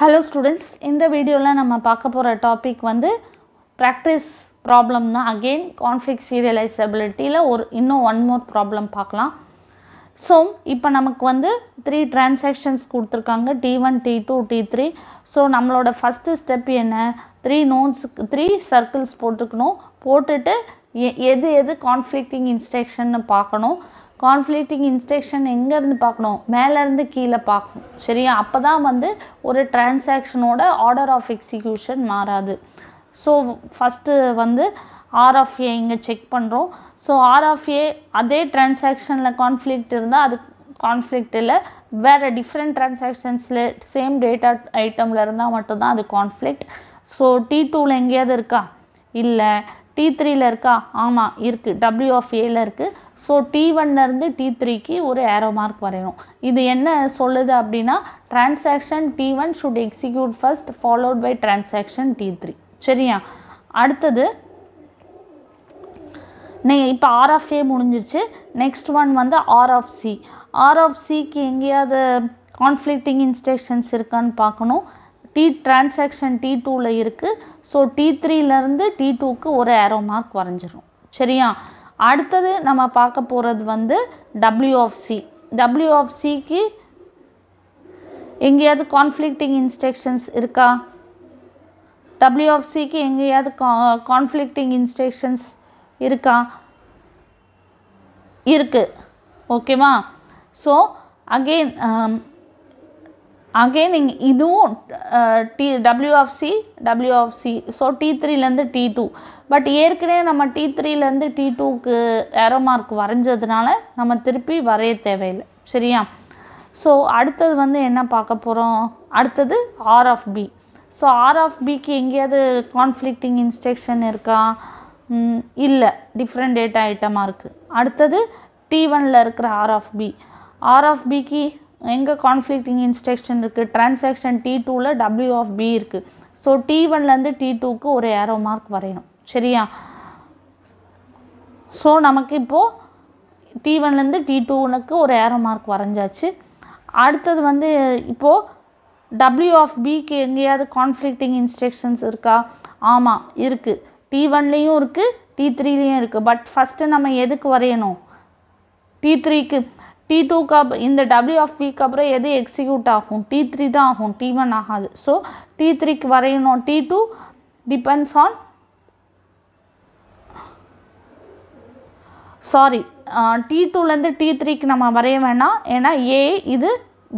Hello students இந்த வீடியோவில் நம்ம பார்க்க போகிற டாபிக் வந்து ப்ராக்டிஸ் ப்ராப்ளம் தான். அகெயின் கான்ஃப்ளிக் சீரியலைசபிலிட்டியில் ஒரு இன்னும் ஒன் மோர் ப்ராப்ளம் பார்க்கலாம். ஸோ இப்போ நமக்கு வந்து த்ரீ டிரான்சாக்ஷன்ஸ் கொடுத்துருக்காங்க. T one T two T three so நம்மளோட ஃபஸ்ட்டு ஸ்டெப் என்ன? த்ரீ நோட்ஸுக்கு த்ரீ சர்க்கிள்ஸ் போட்டுக்கணும். போட்டுட்டு எ- எது எது கான்ஃப்ளிக்டிங் இன்ஸ்ட்ரக்ஷன்னு பார்க்கணும். கான்ஃப்ளிக்டிங் இன்ஸ்ட்ரக்ஷன் எங்கேருந்து பார்க்கணும்? மேலேருந்து கீழே பார்க்கணும். சரியா? அப்போ தான் வந்து ஒரு டிரான்சாக்ஷனோட ஆர்டர் ஆஃப் எக்ஸிக்யூஷன் மாறாது. ஸோ ஃபஸ்ட்டு வந்து ஆர் ஆஃப் ஏ இங்கே செக் பண்ணுறோம் ஸோ ஆர் ஆஃப் ஏ அதே டிரான்சாக்ஷனில் கான்ஃப்ளிக்ட் இருந்தால் அது கான்ஃப்ளிக்ட் இல்லை. வேறு டிஃப்ரெண்ட் டிரான்சாக்ஷன்ஸில் சேம் டேட்டா ஐட்டமில் இருந்தால் மட்டும்தான் அது கான்ஃப்ளிக்ட் ஸோ டி டூவில் எங்கேயாவது இருக்கா? இல்லை. டி த்ரீல இருக்கா? ஆமாம் இருக்குது டபிள்யூ ஆஃப் ஏல இருக்குது ஸோ டி ஒன்லேருந்து டி த்ரீக்கு ஒரு ஏரோ மார்க் வரையணும். இது என்ன சொல்லுது அப்படின்னா transaction T one should execute first followed by transaction T three சரியா? அடுத்தது நீங்கள் இப்போ ஆர் ஆஃப் ஏ முடிஞ்சிருச்சு. நெக்ஸ்ட் ஒன் வந்து R of C R of சிக்கு எங்கேயாவது கான்ஃப்ளிக்டிங் இன்ஸ்ட்ரக்ஷன்ஸ் இருக்கான்னு பார்க்கணும். டி டிரான்சாக்ஷன் டி டூவில் இருக்குது ஸோ டி த்ரீலேருந்து டி டூக்கு ஒரு ஏரோ மார்க் வரைஞ்சிரும். சரியா? அடுத்தது நம்ம பார்க்க போகிறது வந்து W of C W of சிக்கு எங்கேயாவது கான்ஃப்ளிக்டிங் இன்ஸ்ட்ரக்ஷன்ஸ் இருக்கா? டபிள்யூ ஆஃப் சிக்கு எங்கேயாவது கான்ஃப்ளிக்டிங் இன்ஸ்ட்ரக்ஷன்ஸ் இருக்கா? இருக்குது ஓகேவா ஸோ அகெயின் அகெயின் இங்கே இதுவும் D W of C W of C so D த்ரீலேருந்து D two but ஏற்கனவே நம்ம டி த்ரீலேருந்து டி டூக்கு ஏரோ மார்க் வரைஞ்சதுனால நம்ம திருப்பி வரைய தேவையில்லை. சரியா? ஸோ அடுத்தது வந்து என்ன பார்க்க போகிறோம் அடுத்தது R of B so R of பிக்கு எங்கேயாவது கான்ஃப்ளிக்டிங் இன்ஸ்ட்ரக்ஷன் இருக்கா? இல்லை. டிஃப்ரெண்ட் டேட்டா ஐட்டமாக இருக்குது அடுத்தது டி ஒனில் இருக்கிற R of B R of பிக்கு எங்கே கான்ஃப்ளிக்டிங் இன்ஸ்ட்ரக்ஷன் இருக்குது டிரான்சாக்ஷன் டி டூவில் டபிள்யூ ஆஃப் பி இருக்குது ஸோ டி ஒன்லேருந்து டி டூக்கு ஒரு ஏரோ மார்க் வரையணும். சரியா? ஸோ நமக்கு இப்போது டி ஒன்லேருந்து டி டூனுக்கு ஒரு ஏரோ மார்க் வரைஞ்சாச்சு. அடுத்தது வந்து இப்போது டபிள்யூ ஆஃப் பிக்கு எங்கேயாவது கான்ஃப்ளிக்டிங் இன்ஸ்ட்ரக்ஷன்ஸ் இருக்கா? ஆமாம் இருக்குது டி ஒன்லேயும் இருக்குது டி த்ரீலேயும் இருக்குது பட் ஃபஸ்ட்டு நம்ம எதுக்கு வரையணும்? டி த்ரீக்கு டி டூக்கு அப் இந்த டபிள்யூ ஆஃப் பிக்கு அப்புறம் எது எக்ஸிக்யூட் ஆகும்? டி த்ரீ தான் ஆகும் டி ஒன் ஆகாது. ஸோ டி த்ரீக்கு வரையணும். T two depends on sorry T டூலேருந்து டி த்ரீக்கு நம்ம வரைய வேணாம். ஏன்னா ஏ இது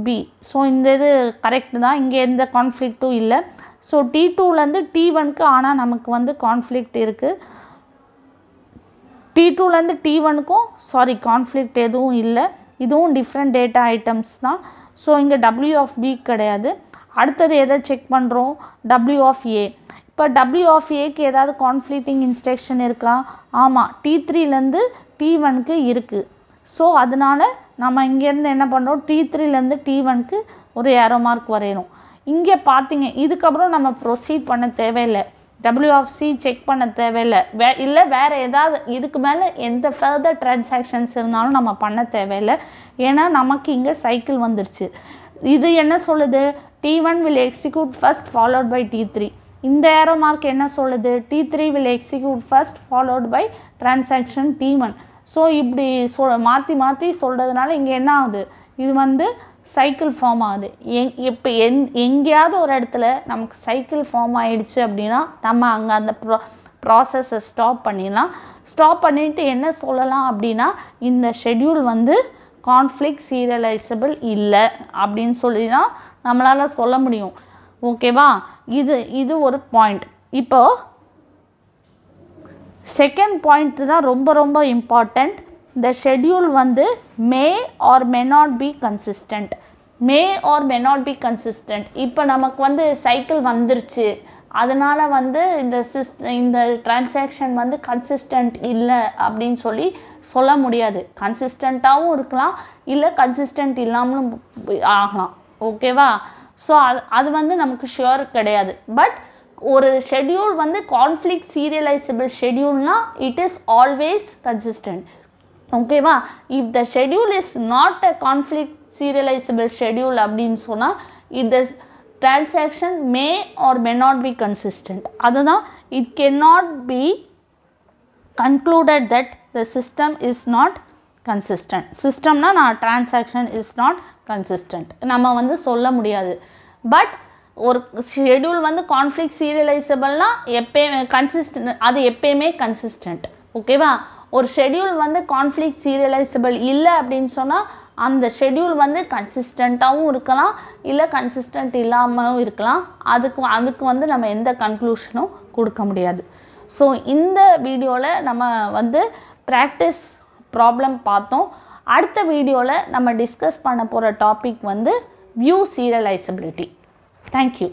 பி ஸோ இந்த இது கரெக்ட் தான். இங்கே எந்த கான்ஃப்ளிக்ட்டும் இல்லை. ஸோ டி டூலேருந்து டி ஒனுக்கு ஆனால் நமக்கு வந்து கான்ஃப்ளிக்ட் இருக்குது டி டூலேருந்து டி ஒனுக்கும் சாரி கான்ஃப்ளிக்ட் எதுவும் இல்லை. இதுவும் டிஃப்ரெண்ட் டேட்டா ஐட்டம்ஸ் தான். ஸோ இங்கே டபிள்யூ ஆஃப் பி கிடையாது. அடுத்தது எதை செக் பண்ணுறோம் டபிள்யூ ஆஃப் ஏ இப்போ டபிள்யூ ஆஃப் ஏக்கு ஏதாவது கான்ஃப்ளிக்டிங் இன்ஸ்ட்ரக்ஷன் இருக்கா? ஆமாம் டி த்ரீலேருந்து டி ஒனுக்கு இருக்குது ஸோ அதனால் நம்ம இங்கேருந்து என்ன பண்ணுறோம் டி த்ரீலேருந்து டி ஒனுக்கு ஒரு ஏரோ மார்க் வரையணும். இங்கே பார்த்தீங்க இதுக்கப்புறம் நம்ம ப்ரொசீட் பண்ண தேவையில்லை. டபிள்யூ ஆஃப் சி செக் பண்ண தேவையில்லை. வே இல்லை வேறு ஏதாவது இதுக்கு மேலே எந்த ஃபர்தர் டிரான்சாக்ஷன்ஸ் இருந்தாலும் நம்ம பண்ண தேவையில்லை. ஏன்னா நமக்கு இங்கே சைக்கிள் வந்துருச்சு. இது என்ன சொல்லுது? T one will execute first followed by T three இந்த ஏரோ மார்க் என்ன சொல்லுது? T three will execute first followed by transaction T one so இப்படி சொ மாற்றி மாற்றி சொல்கிறதுனால இங்கே என்ன ஆகுது? இது வந்து சைக்கிள் ஃபார்ம் ஆகுது. எங் இப்போ எங் எங்கேயாவது ஒரு இடத்துல நமக்கு சைக்கிள் ஃபார்ம் ஆகிடுச்சு அப்படின்னா நம்ம அங்கே அந்த ப்ரா ப்ராசஸை ஸ்டாப் பண்ணிடலாம். ஸ்டாப் பண்ணிவிட்டு என்ன சொல்லலாம் அப்படின்னா இந்த ஷெட்யூல் வந்து கான்ஃப்ளிக் சீரியலைசபிள் இல்லை அப்படின்னு சொல்லி தான் நம்மளால் சொல்ல முடியும். ஓகேவா இது இது ஒரு பாயிண்ட் இப்போது செகண்ட் பாயிண்ட் தான் ரொம்ப ரொம்ப இம்பார்ட்டண்ட் இந்த ஷெட்யூல் வந்து may or may not be consistent may or may not be consistent இப்போ நமக்கு வந்து சைக்கிள் வந்துருச்சு. அதனால் வந்து இந்த சிஸ்ட இந்த டிரான்சாக்ஷன் வந்து கன்சிஸ்டன்ட் இல்லை அப்படின்னு சொல்லி சொல்ல முடியாது. கன்சிஸ்டண்ட்டாகவும் இருக்கலாம் இல்லை கன்சிஸ்டன்ட் இல்லாமலும் ஆகலாம். ஓகேவா ஸோ அது அது வந்து நமக்கு ஷியோர் கிடையாது. பட் ஒரு ஷெட்யூல் வந்து கான்ஃப்ளிக் சீரியலைசபிள் ஷெட்யூல்னால் இட் இஸ் ஆல்வேஸ் கன்சிஸ்டன்ட் ஓகேவா if the schedule is not a conflict serializable schedule அப்படின்னு சொன்னால் இந்த transaction may or may not be consistent அதுதான் அதுதான் can not be concluded that the system is not consistent சிஸ்டம்னா நான் transaction is not consistent நம்ம வந்து சொல்ல முடியாது. பட் ஒரு ஷெடியூல் வந்து கான்ஃப்ளிக் சீரியலைசபிள்னால் எப்பயுமே கன்சிஸ்டன்ட் அது எப்பயுமே கன்சிஸ்டன்ட் ஓகேவா ஒரு ஷெடியூல் வந்து கான்ஃப்ளிக் சீரியலைசபிள் இல்லை அப்படின்னு சொன்னால் அந்த ஷெடியூல் வந்து கன்சிஸ்டண்ட்டாகவும் இருக்கலாம் இல்லை கன்சிஸ்டண்ட் இல்லாமலும் இருக்கலாம். அதுக்கு அதுக்கு வந்து நம்ம எந்த கன்க்ளூஷனும் கொடுக்க முடியாது. ஸோ இந்த வீடியோவில் நம்ம வந்து ப்ராக்டிஸ் ப்ராப்ளம் பார்த்தோம். அடுத்த வீடியோவில் நம்ம டிஸ்கஸ் பண்ண போகிற டாபிக் வந்து வியூ சீரியலைசபிலிட்டி தேங்க்யூ